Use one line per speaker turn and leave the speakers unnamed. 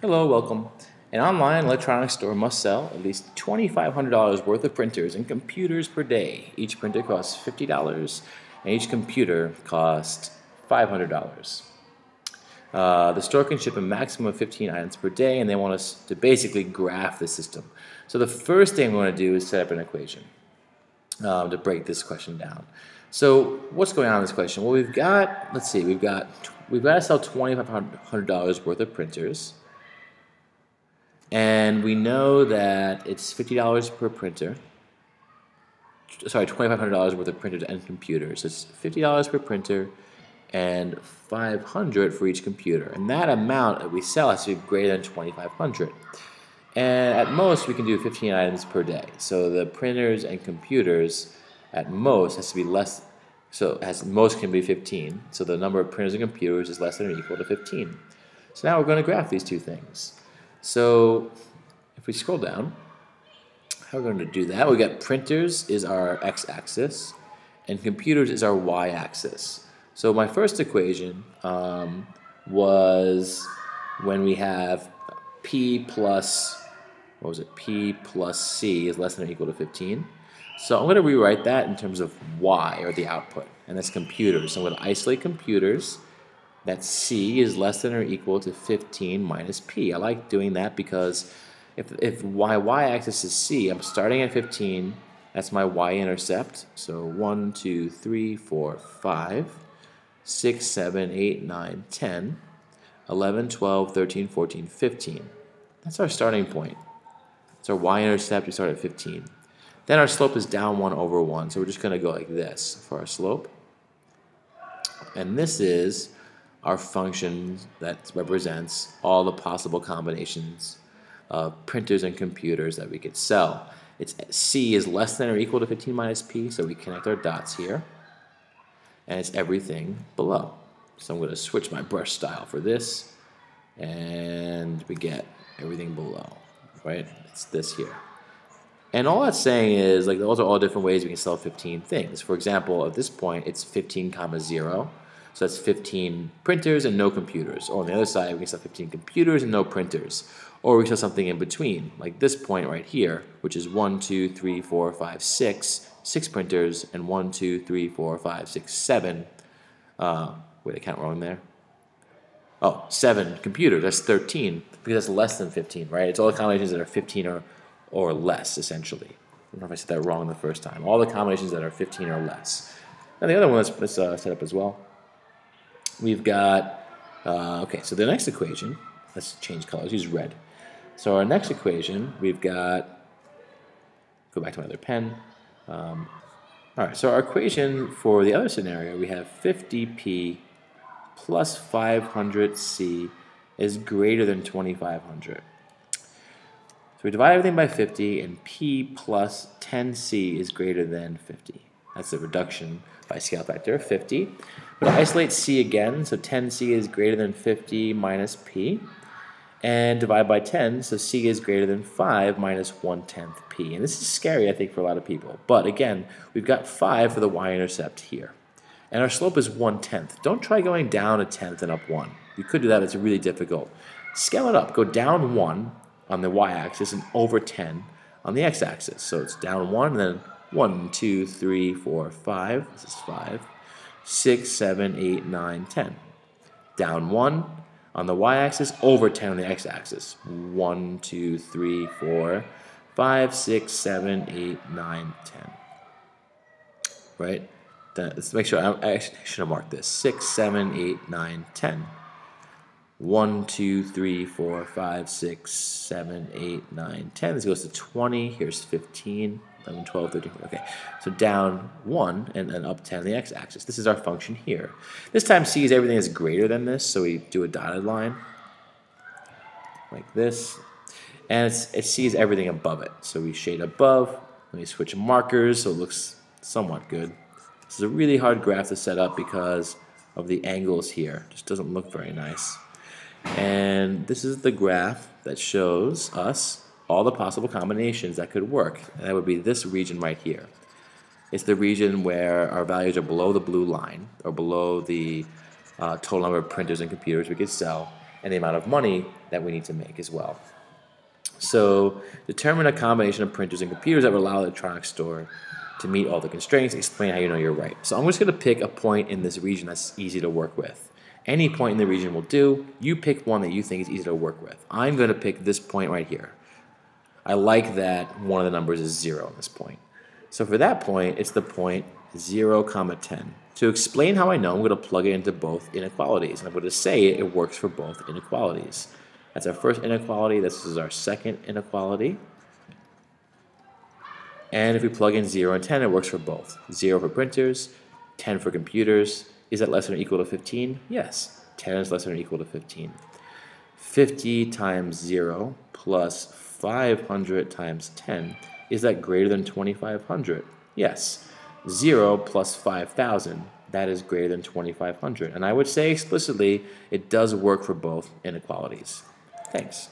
Hello, welcome. An online electronics store must sell at least $2,500 worth of printers and computers per day. Each printer costs $50 and each computer costs $500. Uh, the store can ship a maximum of 15 items per day and they want us to basically graph the system. So the first thing we want to do is set up an equation um, to break this question down. So what's going on in this question? Well, we've got, let's see, we've got, we've got to sell $2,500 worth of printers. And we know that it's $50 per printer. Sorry, $2,500 worth of printers and computers. It's $50 per printer and 500 for each computer. And that amount that we sell has to be greater than 2,500. And at most, we can do 15 items per day. So the printers and computers, at most, has to be less. So has most can be 15. So the number of printers and computers is less than or equal to 15. So now we're going to graph these two things. So if we scroll down, how are we going to do that? We got printers is our x-axis, and computers is our y-axis. So my first equation um, was when we have p plus, what was it, p plus c is less than or equal to 15. So I'm going to rewrite that in terms of y, or the output, and that's computers. So I'm going to isolate computers, that c is less than or equal to 15 minus p. I like doing that because if, if my y-axis is c, I'm starting at 15, that's my y-intercept. So 1, 2, 3, 4, 5, 6, 7, 8, 9, 10, 11, 12, 13, 14, 15. That's our starting point. That's our y-intercept, we start at 15. Then our slope is down 1 over 1, so we're just going to go like this for our slope. And this is our function that represents all the possible combinations of printers and computers that we could sell. It's C is less than or equal to 15 minus P, so we connect our dots here. And it's everything below. So I'm going to switch my brush style for this, and we get everything below, right? It's this here. And all that's saying is, like, those are all different ways we can sell 15 things. For example, at this point, it's 15 comma 0. So that's 15 printers and no computers. Or on the other side, we can sell 15 computers and no printers. Or we can sell something in between, like this point right here, which is 1, 2, 3, 4, 5, 6, 6 printers, and 1, 2, 3, 4, 5, 6, 7. Uh, wait, I count wrong there. Oh, 7 computers, that's 13, because that's less than 15, right? It's all the combinations that are 15 or, or less, essentially. I don't know if I said that wrong the first time. All the combinations that are 15 or less. And the other one, let's, let's uh, set up as well we've got, uh, okay, so the next equation, let's change colors, use red. So our next equation, we've got, go back to my other pen. Um, all right, so our equation for the other scenario, we have 50p plus 500c is greater than 2500. So we divide everything by 50, and p plus 10c is greater than 50. That's the reduction by scale factor of 50. But isolate c again, so 10c is greater than 50 minus p. And divide by 10, so c is greater than 5 minus 1 tenth p. And this is scary, I think, for a lot of people. But again, we've got 5 for the y-intercept here. And our slope is 1 tenth. Don't try going down a tenth and up 1. You could do that, it's really difficult. Scale it up. Go down 1 on the y-axis and over 10 on the x-axis. So it's down 1 and then 1, 2, 3, 4, 5. This is 5. 6, 7, 8, 9, 10. Down 1 on the y-axis, over 10 on the x-axis. 1, 2, 3, 4, 5, 6, 7, 8, 9, 10. Right? Let's make sure, I, I should have marked this. 6, 7, 8, 9, 10. 1, 2, 3, 4, 5, 6, 7, 8, 9, 10. This goes to 20. Here's 15. 11, 12, 13, okay. So down 1 and, and up 10 on the x-axis. This is our function here. This time c is everything is greater than this, so we do a dotted line like this. And it sees everything above it. So we shade above, let me switch markers so it looks somewhat good. This is a really hard graph to set up because of the angles here. It just doesn't look very nice. And this is the graph that shows us all the possible combinations that could work. And that would be this region right here. It's the region where our values are below the blue line, or below the uh, total number of printers and computers we could sell. and the amount of money that we need to make as well. So determine a combination of printers and computers that would allow the electronics store to meet all the constraints. Explain how you know you're right. So I'm just going to pick a point in this region that's easy to work with. Any point in the region will do. You pick one that you think is easy to work with. I'm going to pick this point right here. I like that one of the numbers is 0 at this point. So for that point, it's the point 0, comma 10. To explain how I know, I'm going to plug it into both inequalities. And I'm going to say it, it works for both inequalities. That's our first inequality. This is our second inequality. And if we plug in 0 and 10, it works for both. 0 for printers, 10 for computers. Is that less than or equal to 15? Yes. 10 is less than or equal to 15. 50 times 0 plus 500 times 10. Is that greater than 2500? Yes. 0 plus 5000. That is greater than 2500. And I would say explicitly it does work for both inequalities. Thanks.